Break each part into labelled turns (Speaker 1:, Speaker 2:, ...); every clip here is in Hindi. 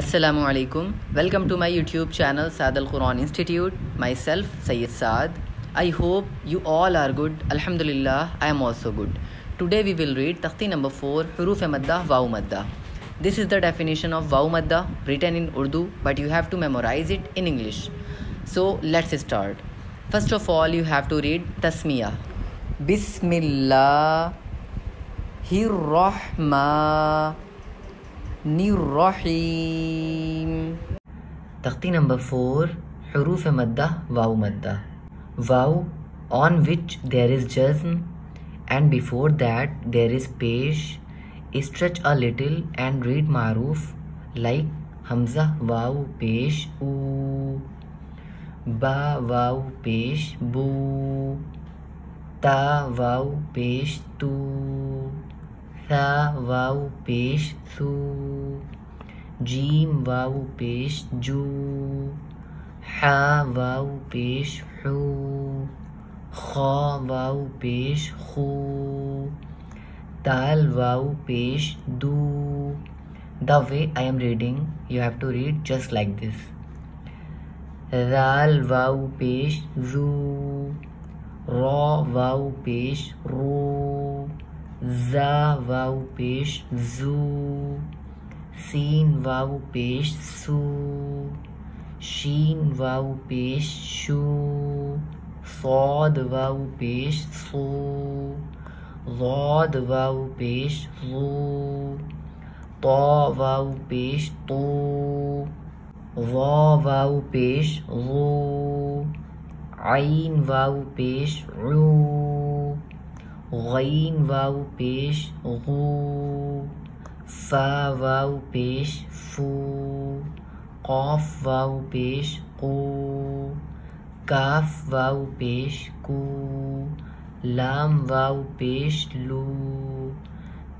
Speaker 1: Assalamu alaikum. Welcome to my YouTube channel Saad Al Quran Institute. Myself Sayyid Saad. I hope you all are good. Alhamdulillah, I am also good. Today we will read Takhti number 4 Huruf Madda Waw Madda. This is the definition of Waw Madda written in Urdu but you have to memorize it in English. So let's start. First of all you have to read Tasmiyah. Bismillah Rahma तख्ती नंबर फोर हरूफ मद्दा वाऊ मद्दा वाऊ on which there is जज्म and before that there is पेश stretch a little and read Maroof like हमजा वाऊ पेश ऊ बा वाऊ पेश बू ता वाऊ पेश तू सा वाव पेश सू जीम वाव पेश जू हा वाव पेश हू खा वाव पेश खू दाल वाव पेश दू the way I am reading you have to read just like this दाल वाव पेश जू रॉ वाव पेश रू za vau peixe, zu, sin vau peixe, su, shin vau peixe, chu, sod vau peixe, su, lod vau peixe, lu, to vau peixe, tu, vó vago peixe, lu, ain vago ru. गैन वाव पेश, गू, फा वाव पेश, फू, कौफ वाव पेश, कू, काफ वाव पेश, कू, लाम वाव पेश, लू,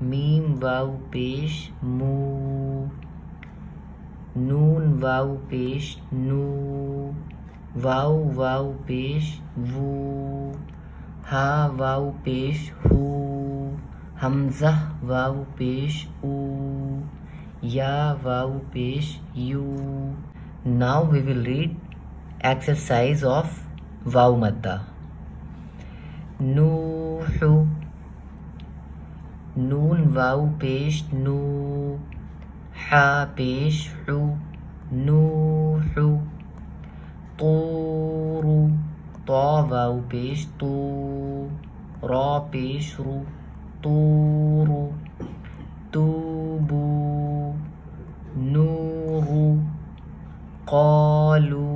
Speaker 1: मीम वाव पेश, मू, नून वाव पेश, नू, वाव वाव पेश, वू हा वाव पेश हु, हमजा वाव पेश उ या वाव पेश you. Now we will read exercise of वाव मद्दा। नूहु, नून वाव पेश नू, हा पेश हु, नूहु। Povau peštu, ro pešru, turu, tubu, nuru, qalu,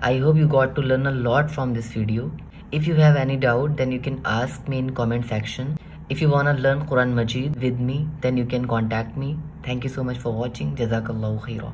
Speaker 1: I hope you got to learn a lot from this video. If you have any doubt then you can ask me in comment section. If you wanna learn Quran Majid with me then you can contact me. Thank you so much for watching. Jazakallahu khairah.